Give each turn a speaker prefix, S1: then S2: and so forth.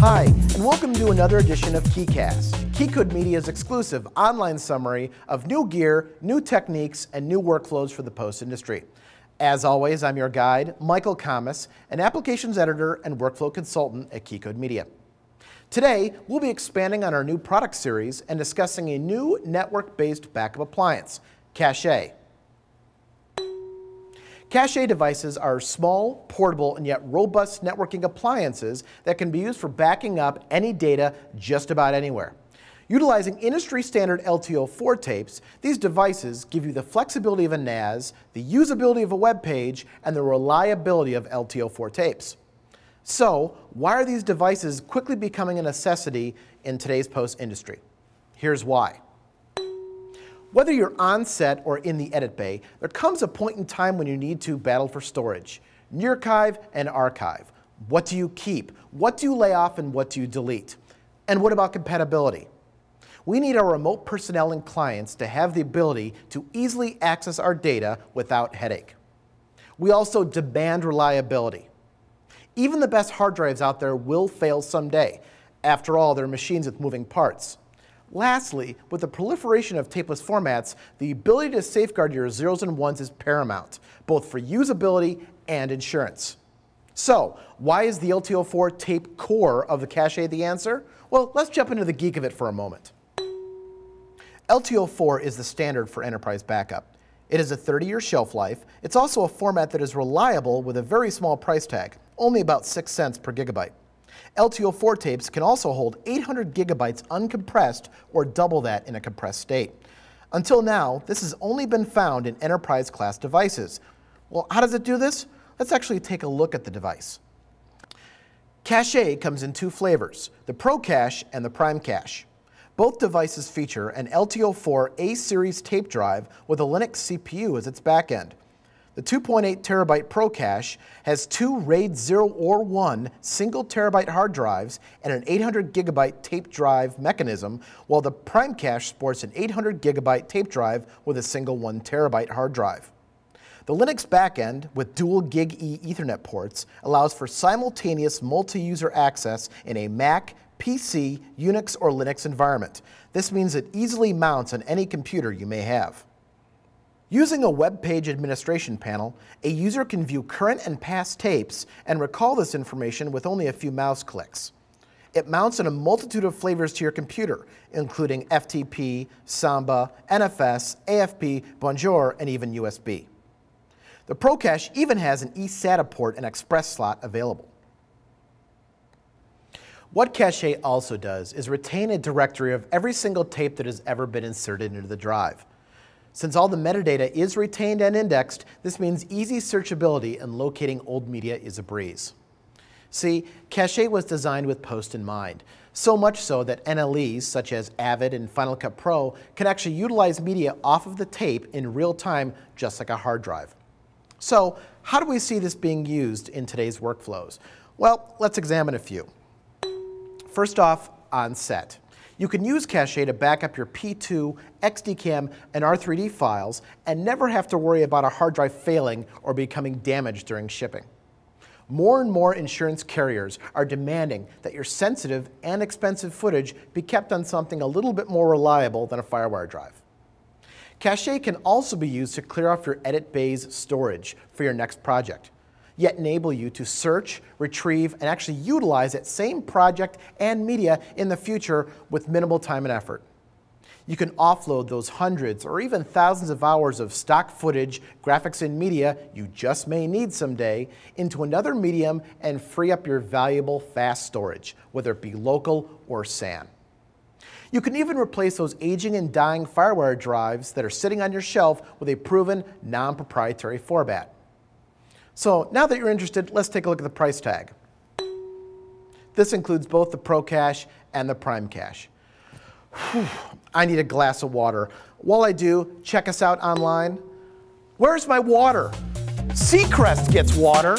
S1: Hi, and welcome to another edition of KeyCast, KeyCode Media's exclusive online summary of new gear, new techniques, and new workflows for the post industry. As always, I'm your guide, Michael Kammes, an applications editor and workflow consultant at KeyCode Media. Today, we'll be expanding on our new product series and discussing a new network-based backup appliance, Cache. Cache devices are small, portable, and yet robust networking appliances that can be used for backing up any data just about anywhere. Utilizing industry standard LTO4 tapes, these devices give you the flexibility of a NAS, the usability of a web page, and the reliability of LTO4 tapes. So, why are these devices quickly becoming a necessity in today's post industry? Here's why. Whether you're on set or in the edit bay, there comes a point in time when you need to battle for storage. Nearchive and archive. What do you keep? What do you lay off and what do you delete? And what about compatibility? We need our remote personnel and clients to have the ability to easily access our data without headache. We also demand reliability. Even the best hard drives out there will fail someday. After all, they're machines with moving parts. Lastly, with the proliferation of tapeless formats, the ability to safeguard your zeros and ones is paramount, both for usability and insurance. So, why is the LTO4 tape core of the cache the answer? Well, let's jump into the geek of it for a moment. LTO4 is the standard for enterprise backup. It has a 30-year shelf life. It's also a format that is reliable with a very small price tag, only about 6 cents per gigabyte. LTO4 tapes can also hold 800 gigabytes uncompressed or double that in a compressed state. Until now, this has only been found in enterprise class devices. Well, how does it do this? Let's actually take a look at the device. Cache comes in two flavors, the Pro Cache and the Prime Cache. Both devices feature an LTO4 A-series tape drive with a Linux CPU as its backend. The 2.8 terabyte Pro Cache has two RAID 0 or 1 single terabyte hard drives and an 800 gigabyte tape drive mechanism, while the Prime Cache sports an 800 gigabyte tape drive with a single 1 terabyte hard drive. The Linux backend with dual GigE Ethernet ports allows for simultaneous multi-user access in a Mac, PC, Unix, or Linux environment. This means it easily mounts on any computer you may have. Using a web page administration panel, a user can view current and past tapes and recall this information with only a few mouse clicks. It mounts in a multitude of flavors to your computer, including FTP, Samba, NFS, AFP, Bonjour, and even USB. The ProCache even has an eSATA port and express slot available. What Cache also does is retain a directory of every single tape that has ever been inserted into the drive. Since all the metadata is retained and indexed, this means easy searchability and locating old media is a breeze. See, Cache was designed with post in mind, so much so that NLEs such as Avid and Final Cut Pro can actually utilize media off of the tape in real time just like a hard drive. So how do we see this being used in today's workflows? Well, let's examine a few. First off, on set. You can use Cache to back up your P2, XDCAM, and R3D files and never have to worry about a hard drive failing or becoming damaged during shipping. More and more insurance carriers are demanding that your sensitive and expensive footage be kept on something a little bit more reliable than a FireWire drive. Cache can also be used to clear off your edit bay's storage for your next project yet enable you to search, retrieve, and actually utilize that same project and media in the future with minimal time and effort. You can offload those hundreds or even thousands of hours of stock footage, graphics, and media you just may need someday into another medium and free up your valuable fast storage, whether it be local or SAN. You can even replace those aging and dying FireWire drives that are sitting on your shelf with a proven non-proprietary format. So now that you're interested, let's take a look at the price tag. This includes both the Pro Cache and the Prime Cache. Whew, I need a glass of water. While I do, check us out online. Where's my water? Seacrest gets water.